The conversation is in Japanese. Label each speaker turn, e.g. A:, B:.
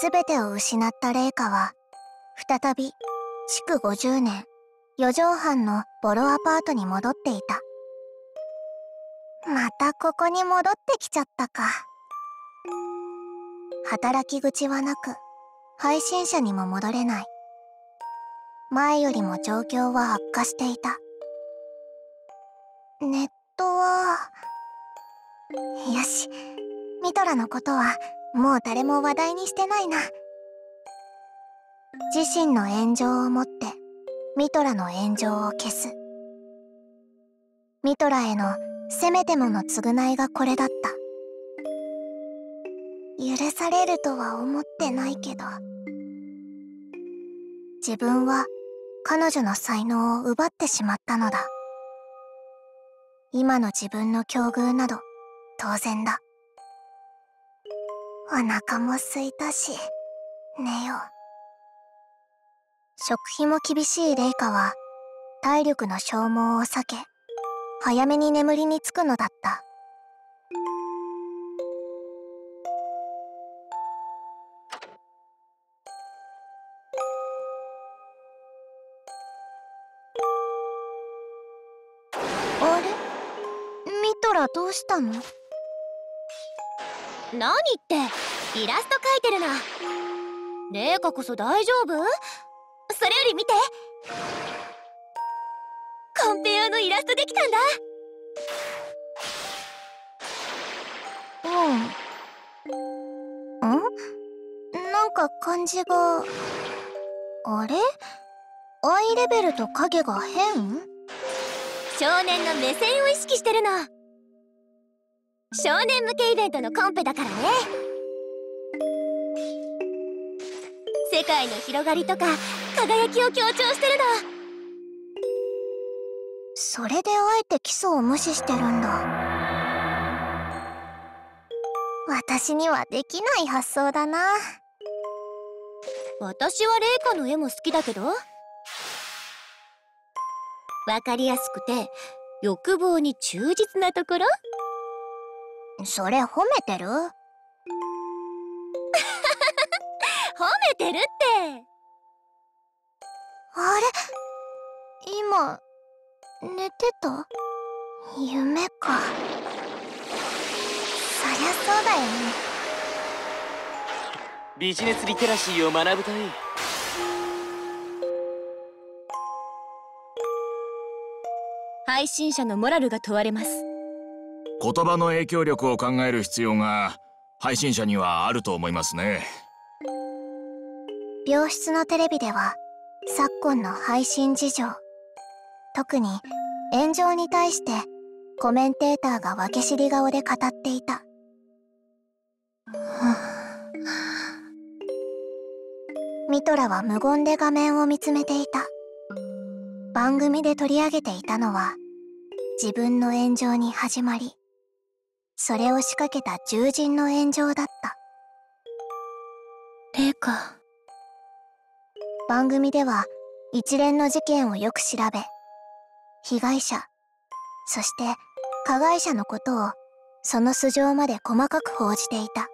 A: 全てを失った麗華は、再び、築50年、四畳半のボロアパートに戻っていた。またここに戻ってきちゃったか。働き口はなく、配信者にも戻れない。前よりも状況は悪化していた。ネットは、よし、ミトラのことはもう誰も話題にしてないな。自身の炎上をもって、ミトラの炎上を消す。ミトラへのせめてもの償いがこれだった。許されるとは思ってないけど。自分は彼女の才能を奪ってしまったのだ。今の自分の境遇など当然だ。お腹も空いたし、寝よう。食費も厳しいレイカは、体力の消耗を避け、早めに眠りにつくのだった。あれ？ミトラどうしたの？
B: 何ってイラスト描いてるな。レイカこそ大丈夫？それより見て。コンペ用のイラストできたんだ。
A: うん。ん？なんか感じがあれ？アイレベルと影が変？
B: 少年の目線を意識してるの少年向けイベントのコンペだからね。世界の広がりとか輝きを強調してるの。
A: それであえて基礎を無視してるんだ。私にはできない発想だな。
B: 私は麗華の絵も好きだけど。わかりやすくて欲望に忠実なところ？
A: それ褒めてる？褒
B: めてるって。
A: あれ？今寝てた？夢か。そりゃそうだよね。
C: ビジネスリテラシーを学ぶといい。
B: 配信者のモラルが問われます
D: 言葉の影響力を考える必要が配信者にはあると思いますね。
A: 病室のテレビでは昨今の配信事情特に炎上に対してコメンテーターが分け知り顔で語っていた。ミトラは無言で画面を見つめていた。番組で取り上げていたのは自分の炎上に始まりそれを仕掛けた獣人の炎上だった。
B: レイカ。
A: 番組では一連の事件をよく調べ、被害者、そして加害者のことをその素性まで細かく報じていた。